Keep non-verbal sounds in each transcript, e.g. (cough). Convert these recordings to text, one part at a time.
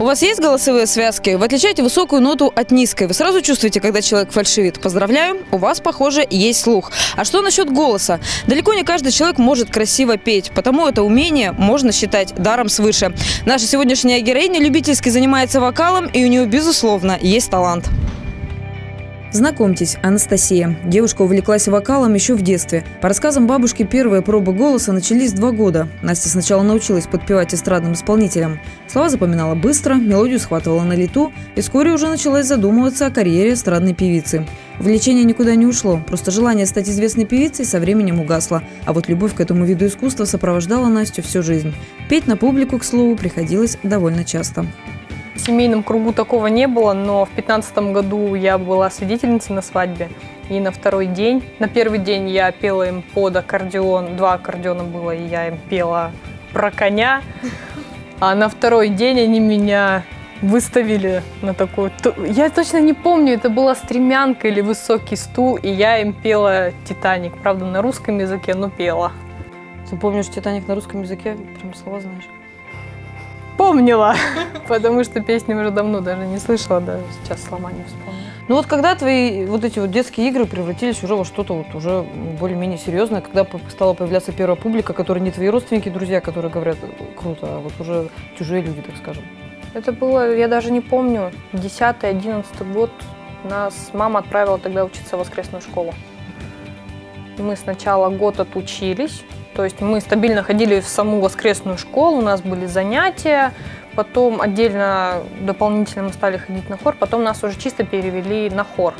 У вас есть голосовые связки? Вы отличаете высокую ноту от низкой. Вы сразу чувствуете, когда человек фальшивит. Поздравляю, у вас, похоже, есть слух. А что насчет голоса? Далеко не каждый человек может красиво петь, потому это умение можно считать даром свыше. Наша сегодняшняя героиня любительски занимается вокалом, и у нее, безусловно, есть талант. Знакомьтесь, Анастасия. Девушка увлеклась вокалом еще в детстве. По рассказам бабушки, первые пробы голоса начались два года. Настя сначала научилась подпевать эстрадным исполнителям. Слова запоминала быстро, мелодию схватывала на лету и вскоре уже началась задумываться о карьере эстрадной певицы. Увлечение никуда не ушло, просто желание стать известной певицей со временем угасло. А вот любовь к этому виду искусства сопровождала Настю всю жизнь. Петь на публику, к слову, приходилось довольно часто. В семейном кругу такого не было, но в 15 году я была свидетельницей на свадьбе. И на второй день, на первый день я пела им под аккордеон, два аккордеона было, и я им пела про коня. А на второй день они меня выставили на такую... Я точно не помню, это была стремянка или высокий стул, и я им пела «Титаник». Правда, на русском языке, но пела. Ты помнишь «Титаник» на русском языке? Прям слова знаешь помнила, (laughs) потому что песни уже давно даже не слышала, даже сейчас слова не вспомню. Ну вот когда твои вот эти вот детские игры превратились уже во что-то вот уже более-менее серьезное, когда стала появляться первая публика, которая не твои родственники, друзья, которые говорят круто, а вот уже чужие люди, так скажем. Это было, я даже не помню, 10-11 год. Нас мама отправила тогда учиться в воскресную школу. Мы сначала год отучились, то есть мы стабильно ходили в саму воскресную школу, у нас были занятия, потом отдельно дополнительно мы стали ходить на хор, потом нас уже чисто перевели на хор.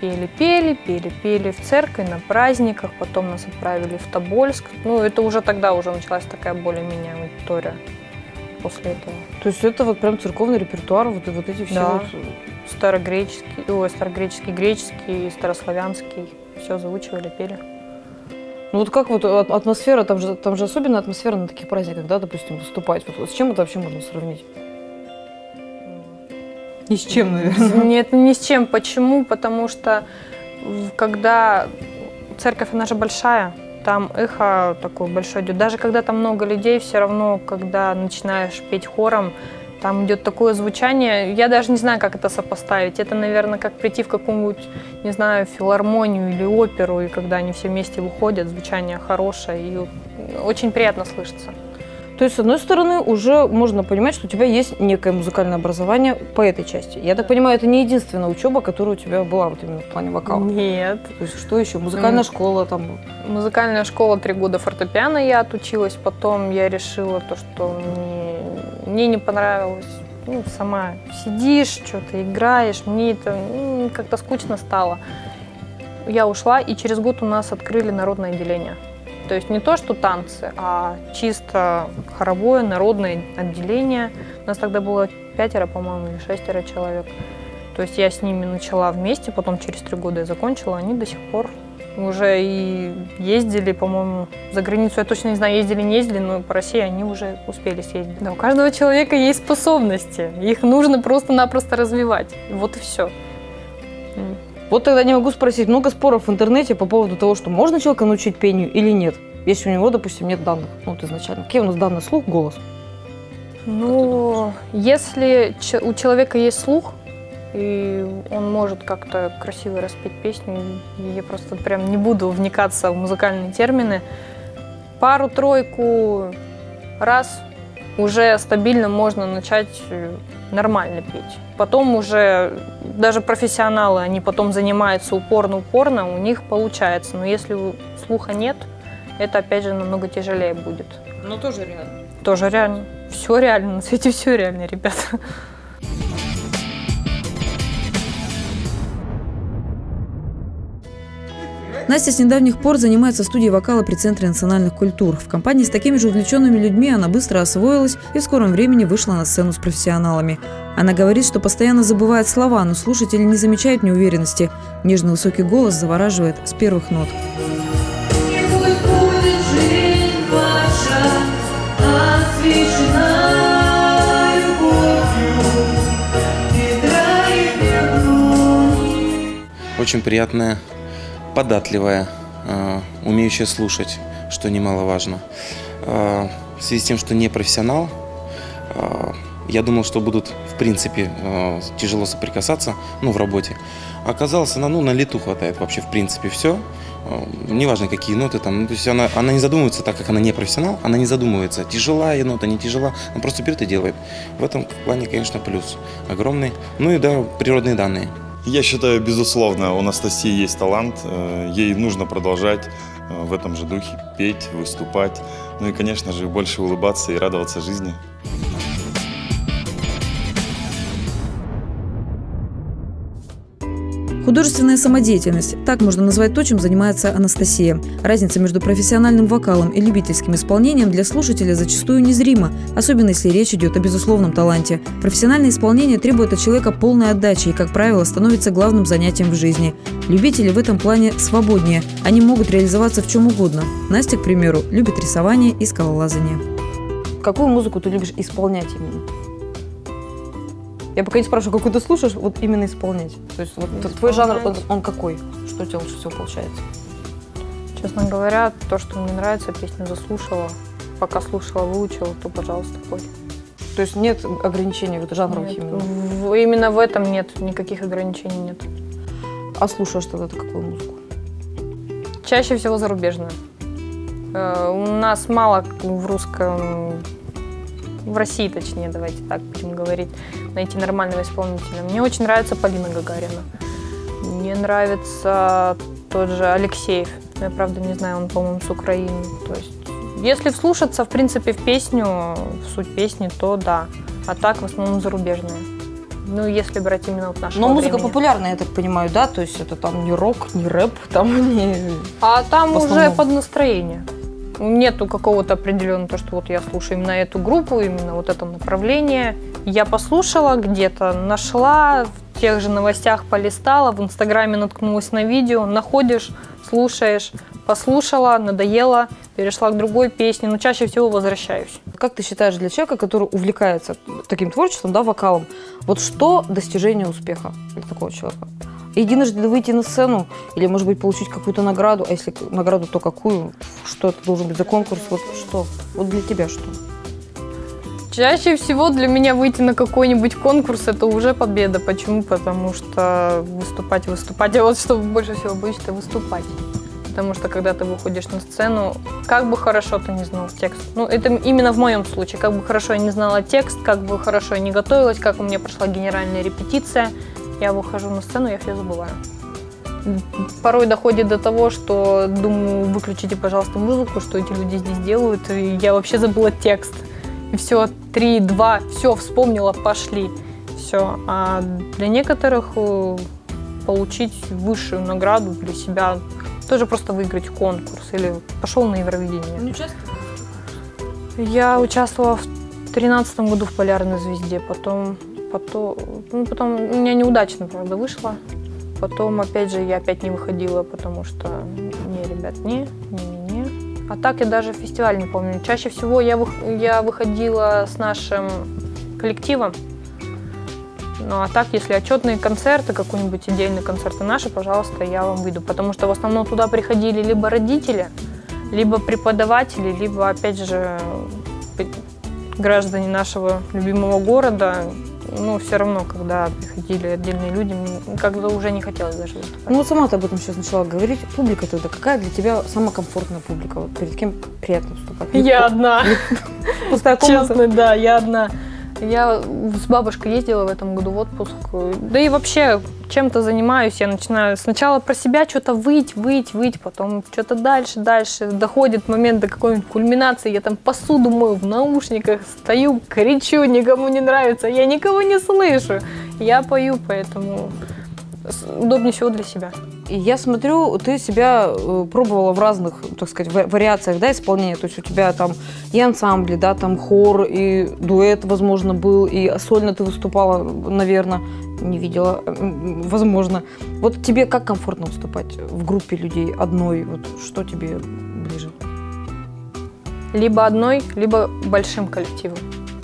Пели-пели, пели-пели в церкви, на праздниках, потом нас отправили в Тобольск. Ну, это уже тогда уже началась такая более-менее аудитория после этого. То есть это вот прям церковный репертуар, вот, вот эти все да. вот... Старогреческий, ой, старогреческий, греческий, старославянский. Все заучивали, пели. Ну вот как вот атмосфера, там же, там же особенная атмосфера на таких праздниках, да, допустим, выступать. Вот с чем это вообще можно сравнить? Ни с чем, наверное. Нет, ни с чем. Почему? Потому что когда церковь, она же большая, там эхо такое большое идет. Даже когда там много людей, все равно, когда начинаешь петь хором, там идет такое звучание, я даже не знаю, как это сопоставить. Это, наверное, как прийти в какую-нибудь, не знаю, филармонию или оперу, и когда они все вместе выходят, звучание хорошее, и очень приятно слышится. То есть, с одной стороны, уже можно понимать, что у тебя есть некое музыкальное образование по этой части. Я так понимаю, это не единственная учеба, которая у тебя была вот именно в плане вокала. Нет. То есть, что еще? Музыкальная mm. школа там? Музыкальная школа, три года фортепиано я отучилась. Потом я решила то, что мне, не понравилось. Ну, сама сидишь, что-то играешь. Мне это ну, как-то скучно стало. Я ушла, и через год у нас открыли народное отделение. То есть не то, что танцы, а чисто хоровое народное отделение. У нас тогда было пятеро, по-моему, или шестеро человек. То есть я с ними начала вместе, потом через три года я закончила, они до сих пор уже и ездили, по-моему, за границу. Я точно не знаю, ездили, не ездили, но по России они уже успели съездить. Да, у каждого человека есть способности. Их нужно просто-напросто развивать. Вот и все. Вот тогда не могу спросить, много споров в интернете по поводу того, что можно человека научить пению или нет, если у него, допустим, нет данных, ну, вот изначально. Какие у нас данные? Слух, голос? Ну, если у человека есть слух, и он может как-то красиво распеть песню, я просто прям не буду вникаться в музыкальные термины, пару-тройку раз уже стабильно можно начать э, нормально петь. Потом уже даже профессионалы, они потом занимаются упорно-упорно, у них получается. Но если слуха нет, это опять же намного тяжелее будет. Но тоже реально. Тоже реально. Все реально, на свете все реально, ребята. Настя с недавних пор занимается студией вокала при Центре национальных культур. В компании с такими же увлеченными людьми она быстро освоилась и в скором времени вышла на сцену с профессионалами. Она говорит, что постоянно забывает слова, но слушатели не замечают неуверенности. Нежный высокий голос завораживает с первых нот. Очень приятная податливая, э, умеющая слушать, что немаловажно. Э, в связи с тем, что не профессионал, э, Я думал, что будут, в принципе, тяжело соприкасаться, ну, в работе. Оказалось, она, ну, на лету хватает вообще, в принципе, все. Неважно, какие ноты там. Ну, то есть она, она не задумывается, так как она не профессионал, она не задумывается, тяжелая нота, не тяжела. Она просто берет и делает. В этом плане, конечно, плюс огромный. Ну и да, природные данные. Я считаю, безусловно, у Анастасии есть талант. э, Ей нужно продолжать э, в этом же духе петь, выступать. Ну и, конечно же, больше улыбаться и радоваться жизни. Художественная самодеятельность – так можно назвать то, чем занимается Анастасия. Разница между профессиональным вокалом и любительским исполнением для слушателя зачастую незрима, особенно если речь идет о безусловном таланте. Профессиональное исполнение требует от человека полной отдачи и, как правило, становится главным занятием в жизни. Любители в этом плане свободнее, они могут реализоваться в чем угодно. Настя, к примеру, любит рисование и скалолазание. Какую музыку ты любишь исполнять именно? Я пока не спрашиваю, какую ты слушаешь, вот именно исполнять. То есть вот т- твой жанр, он, он какой? Что у тебя лучше всего получается? Честно говоря, то, что мне нравится, песню заслушала. Пока слушала, выучила, то, пожалуйста, пой. То есть нет ограничений вот жанровых Нет, именно? в- именно в этом нет, никаких ограничений нет. А слушаешь тогда ты какую музыку? Чаще всего зарубежную. Э, У нас мало в русском, в России точнее, давайте так будем говорить, найти нормального исполнителя. Мне очень нравится Полина Гагарина. Мне нравится тот же Алексеев. Я, правда, не знаю, он, по-моему, с Украины. То есть, если вслушаться, в принципе, в песню, в суть песни, то да. А так, в основном, зарубежные. Ну, если брать именно вот нашего Но музыка времени. популярная, я так понимаю, да? То есть это там не рок, не рэп, там не... А там уже под настроение. Нету какого-то определенного, то, что вот я слушаю именно эту группу, именно вот это направление. Я послушала где-то, нашла, в тех же новостях полистала, в Инстаграме наткнулась на видео, находишь, слушаешь, послушала, надоело, перешла к другой песне, но чаще всего возвращаюсь. Как ты считаешь, для человека, который увлекается таким творчеством, да, вокалом, вот что достижение успеха для такого человека? Единожды выйти на сцену или, может быть, получить какую-то награду, а если награду, то какую? Что это должен быть за конкурс? Вот что? Вот для тебя что? Чаще всего для меня выйти на какой-нибудь конкурс это уже победа. Почему? Потому что выступать, выступать. А вот что больше всего боюсь, это выступать. Потому что когда ты выходишь на сцену, как бы хорошо ты не знал текст. Ну, это именно в моем случае. Как бы хорошо я не знала текст, как бы хорошо я не готовилась, как у меня прошла генеральная репетиция, я выхожу на сцену, я все забываю. Порой доходит до того, что думаю, выключите, пожалуйста, музыку, что эти люди здесь делают, и я вообще забыла текст. И все, три, два, все, вспомнила, пошли. Все. А для некоторых э, получить высшую награду для себя, тоже просто выиграть конкурс или пошел на Евровидение. Я участвовала в тринадцатом году в «Полярной звезде», потом, потом, ну, потом у меня неудачно, правда, вышло. Потом, опять же, я опять не выходила, потому что не, ребят, не, не, не. А так я даже фестиваль не помню. Чаще всего я, вых- я выходила с нашим коллективом. Ну а так, если отчетные концерты, какой-нибудь отдельный концерты наши, пожалуйста, я вам выйду. Потому что в основном туда приходили либо родители, либо преподаватели, либо, опять же, граждане нашего любимого города. Ну, все равно, когда приходили отдельные люди, мне как-то уже не хотелось даже выступать. Ну вот сама ты об этом сейчас начала говорить. Публика тогда какая для тебя самая комфортная публика? Вот перед кем приятно выступать? Я одна. Пустая комната? Честно, да, я одна. Я с бабушкой ездила в этом году в отпуск. Да и вообще чем-то занимаюсь. Я начинаю сначала про себя что-то выть, выть, выть, потом что-то дальше, дальше. Доходит момент до какой-нибудь кульминации. Я там посуду мою в наушниках, стою, кричу, никому не нравится. Я никого не слышу. Я пою, поэтому удобнее всего для себя. И я смотрю, ты себя э, пробовала в разных, так сказать, ва- вариациях, да, исполнения. То есть у тебя там и ансамбли, да, там хор, и дуэт, возможно, был, и сольно ты выступала, наверное, не видела, м, возможно. Вот тебе как комфортно выступать в группе людей одной? Вот что тебе ближе? либо одной, либо большим коллективом.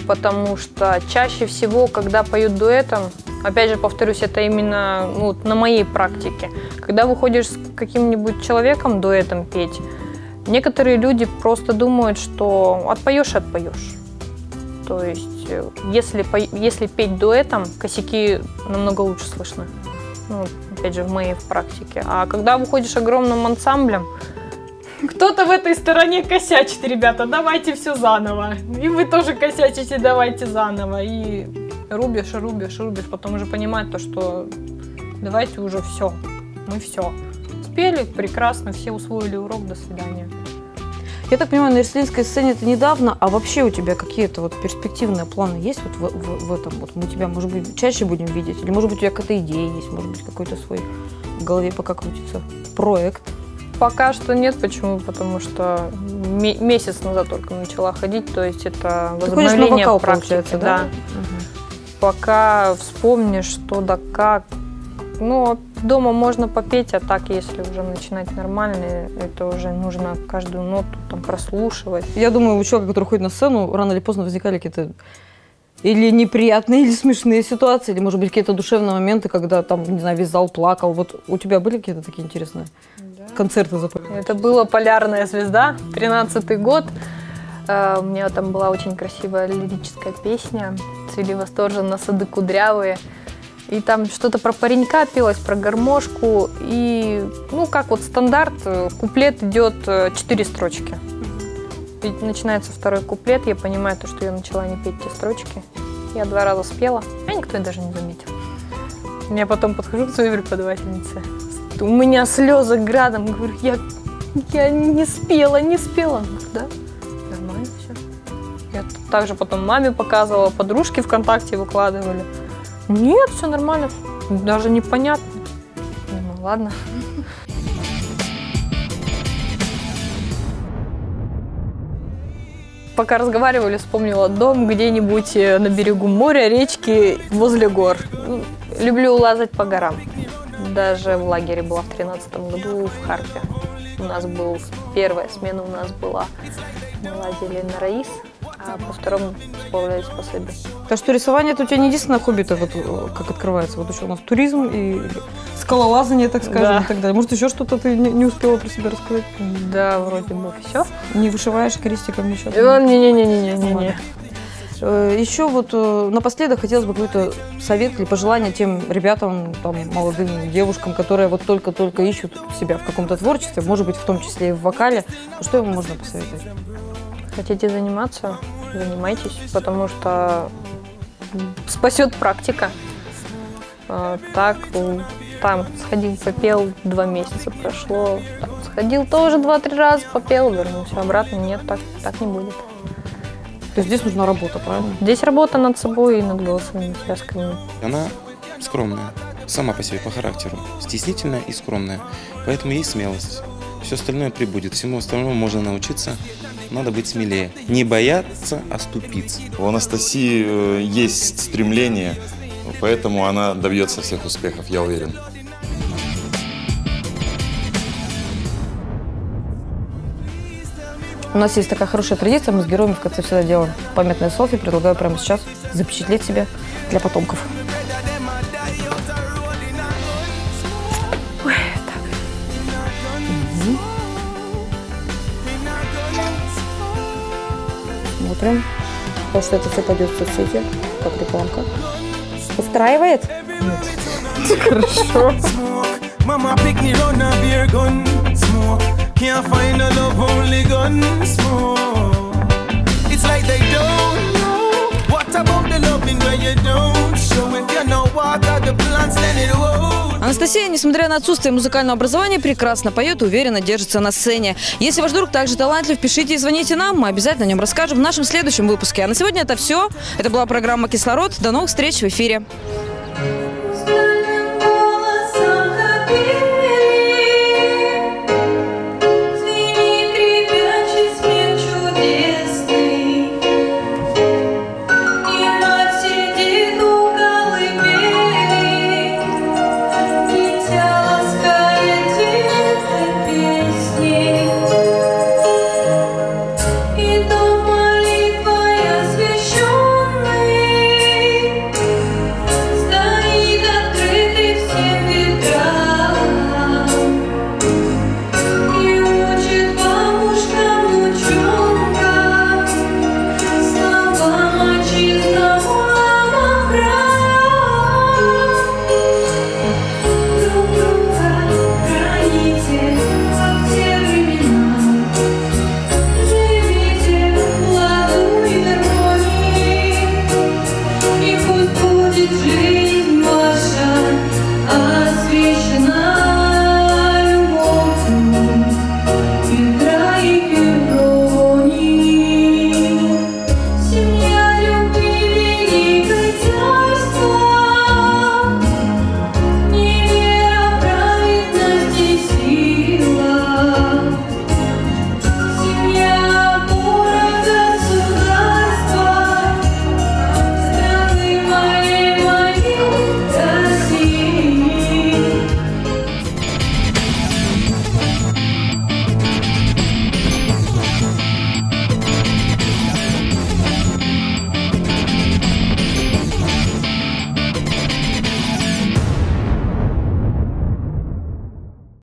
Потому что чаще всего, когда поют дуэтом, опять же повторюсь, это именно ну, на моей практике, когда выходишь с каким-нибудь человеком дуэтом петь, некоторые люди просто думают, что отпоешь и отпоешь. То есть э, если, если петь дуэтом, косяки намного лучше слышны. Ну, опять же, в моей практике. А когда выходишь огромным ансамблем, Кто-то в этой стороне косячит, ребята, давайте все заново. И вы тоже косячите, давайте заново. И рубишь, рубишь, рубишь, потом уже понимать то, что давайте уже все, мы все. Спели прекрасно, все усвоили урок, до свидания. Я так понимаю, на рестлинской сцене это недавно, а вообще у тебя какие-то вот перспективные планы есть вот в, в- в этом? Вот мы тебя, может быть, чаще будем видеть? Или, может быть, у тебя какая-то идея есть? Может быть, какой-то свой в голове пока крутится проект? Пока что нет, почему? Потому что ме- месяц назад только начала ходить, то есть это Ты ходишь на возобновление вокал, практики, получается, да? Пока вспомнишь, что да как. Ну, дома можно попеть, а так, если уже начинать нормально, это уже нужно каждую ноту там прослушивать. Я думаю, у человека, который ходит на сцену, рано или поздно возникали какие-то или неприятные, (laughs) или смешные ситуации, или, может быть, какие-то душевные моменты, когда там, не знаю, весь зал плакал. Вот у тебя были какие-то такие интересные концерты запомнились? Это была «Полярная звезда», 13 год. Э, У меня там была очень красивая лирическая песня «Цвели восторженно сады кудрявые». И там что-то про паренька пелось, про гармошку. И, ну, как вот стандарт, э, куплет идет э, четыре строчки. И начинается второй куплет, я понимаю, то, что я начала не петь те строчки. Я два раза спела, а никто даже не заметил. Я потом подхожу к своей преподавательнице. У меня слезы градом. Говорю, я, я не спела, не спела. Да, также потом маме показывала, подружки ВКонтакте выкладывали. Нет, все нормально, даже непонятно. Думаю, ладно. Пока разговаривали, вспомнила дом где-нибудь э, на берегу моря, речки, возле гор. Ну, Люблю лазать по горам. Даже в лагере была в тринадцатом году в Харпе. У нас был первая смена у нас была. Мы лазили на Раис, а по второму сплавлялись по Сабе. Так что рисование это у тебя не единственное хобби-то, вот, э, как открывается. Вот еще у нас туризм и скалолазание, так скажем, Да. и так далее. Может, еще что-то ты не, не успела про себя рассказать? Да, вроде бы все. Не вышиваешь крестиком ничего? Не-не-не-не-не-не. Э, Еще вот э, напоследок хотелось бы какой-то совет или пожелание тем ребятам, там, молодым девушкам, которые вот только-только ищут себя в каком-то творчестве, может быть, в том числе и в вокале. Что им можно посоветовать? Хотите заниматься? Занимайтесь, потому что спасет практика. А, Так, там сходил, попел, два месяца прошло. Там сходил тоже два-три раза, попел, вернулся обратно. Нет, так, так не будет. То есть здесь нужна работа, правильно? Здесь работа над собой и над голосовыми связками. Она скромная, сама по себе, по характеру. Стеснительная и скромная. Поэтому есть смелость. Все остальное прибудет. Всему остальному можно научиться. Надо быть смелее. Не бояться оступиться. У Анастасии э, есть стремление, поэтому она добьется всех успехов, я уверен. У нас есть такая хорошая традиция, мы с героями в конце всегда делаем памятное селфи. Предлагаю прямо сейчас запечатлеть себя для потомков. Смотрим. Потому что это все пойдет в соцсети, как рекламка. Устраивает? Mama pick me run a beer gun smoke. Can't find a love only gun smoke. It's like they don't know what about the loving when you don't show. If you know what are the plans, then it won't. Анастасия, несмотря на отсутствие музыкального образования, прекрасно поет и уверенно держится на сцене. Если ваш друг также талантлив, пишите и звоните нам, мы обязательно о нем расскажем в нашем следующем выпуске. А на сегодня это все. Это была программа «Кислород». До новых встреч в эфире.